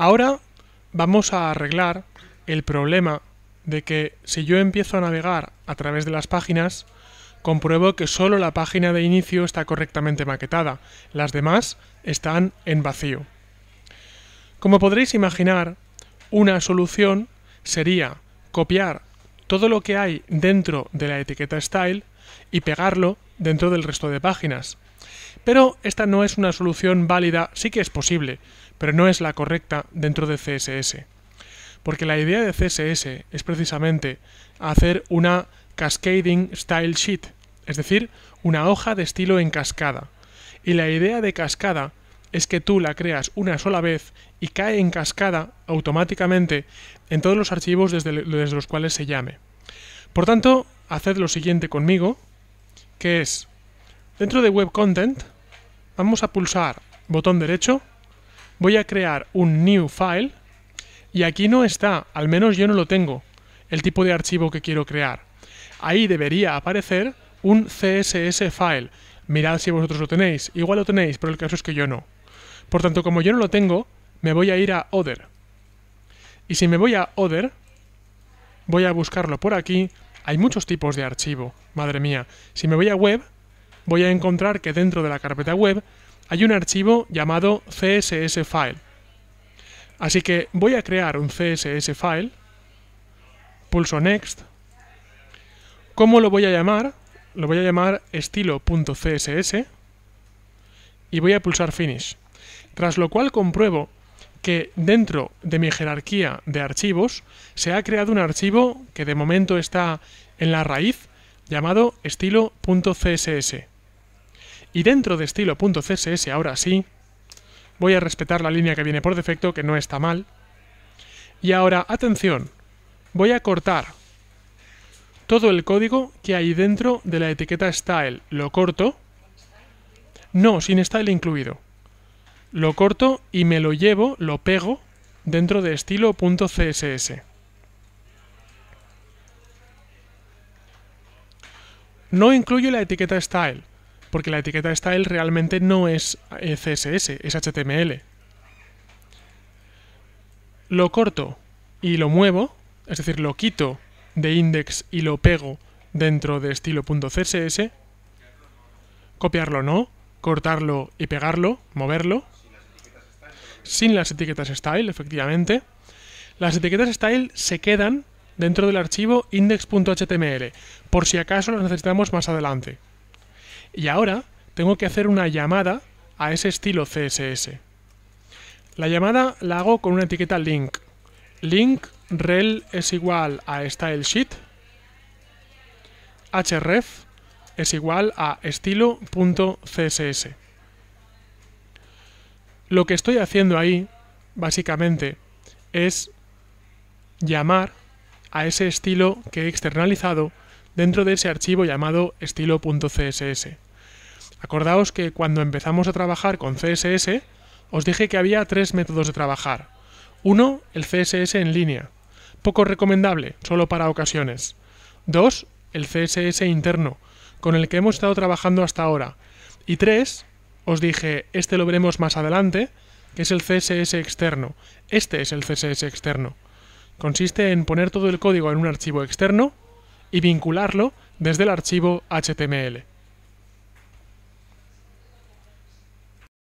Ahora vamos a arreglar el problema de que si yo empiezo a navegar a través de las páginas, compruebo que solo la página de inicio está correctamente maquetada, las demás están en vacío. Como podréis imaginar, una solución sería copiar todo lo que hay dentro de la etiqueta style y pegarlo dentro del resto de páginas. Pero esta no es una solución válida, sí que es posible, pero no es la correcta dentro de CSS. Porque la idea de CSS es precisamente hacer una cascading style sheet, es decir, una hoja de estilo en cascada. Y la idea de cascada es que tú la creas una sola vez y cae en cascada automáticamente en todos los archivos desde, los cuales se llame. Por tanto, haced lo siguiente conmigo, que es, dentro de Web Content, vamos a pulsar botón derecho, voy a crear un New File, y aquí no está, al menos yo no lo tengo, el tipo de archivo que quiero crear. Ahí debería aparecer un CSS file. Mirad si vosotros lo tenéis. Igual lo tenéis, pero el caso es que yo no. Por tanto, como yo no lo tengo, me voy a ir a Other. Y si me voy a Other, voy a buscarlo por aquí. Hay muchos tipos de archivo, madre mía. Si me voy a Web, voy a encontrar que dentro de la carpeta Web hay un archivo llamado CSS File. Así que voy a crear un CSS File, pulso Next. ¿Cómo lo voy a llamar? Lo voy a llamar estilo.css y voy a pulsar Finish. Tras lo cual compruebo que dentro de mi jerarquía de archivos se ha creado un archivo que de momento está en la raíz llamado estilo.css. Y dentro de estilo.css ahora sí, voy a respetar la línea que viene por defecto, que no está mal. Y ahora, atención, voy a cortar todo el código que hay dentro de la etiqueta style. Lo corto. No, sin style incluido lo corto y me lo llevo, lo pego dentro de estilo.css. No incluyo la etiqueta style, porque la etiqueta style realmente no es eh, CSS, es HTML. Lo corto y lo muevo, es decir, lo quito de index y lo pego dentro de estilo.css. Copiarlo no, cortarlo y pegarlo, moverlo sin las etiquetas style, efectivamente. Las etiquetas style se quedan dentro del archivo index.html, por si acaso las necesitamos más adelante. Y ahora tengo que hacer una llamada a ese estilo CSS. La llamada la hago con una etiqueta link. Link rel es igual a style sheet. href es igual a estilo.css. Lo que estoy haciendo ahí, básicamente, es llamar a ese estilo que he externalizado dentro de ese archivo llamado estilo.css. Acordaos que cuando empezamos a trabajar con CSS, os dije que había tres métodos de trabajar. Uno, el CSS en línea, poco recomendable, solo para ocasiones. Dos, el CSS interno, con el que hemos estado trabajando hasta ahora. Y tres, os dije, este lo veremos más adelante, que es el CSS externo. Este es el CSS externo. Consiste en poner todo el código en un archivo externo y vincularlo desde el archivo HTML.